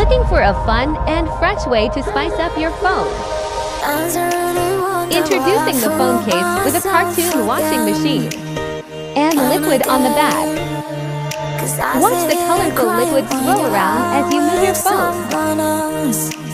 Looking for a fun and fresh way to spice up your phone? Introducing the phone case with a cartoon washing machine and liquid on the back. Watch the colorful liquid swirl around as you move your phone.